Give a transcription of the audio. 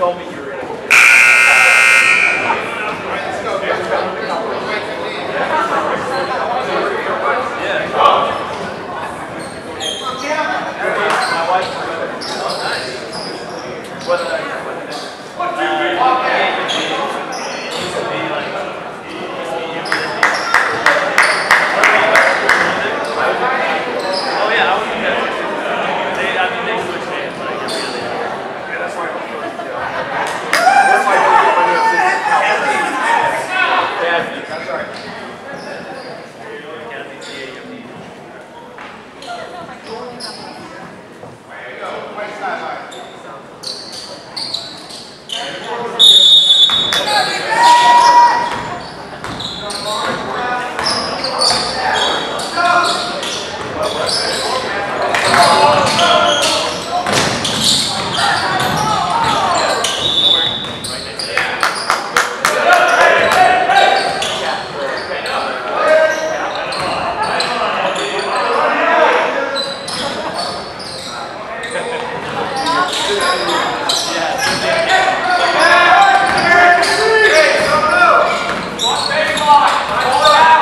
told me you Yeah, Hey, hey, hey, hey, hey, hey, hey, hey, hey,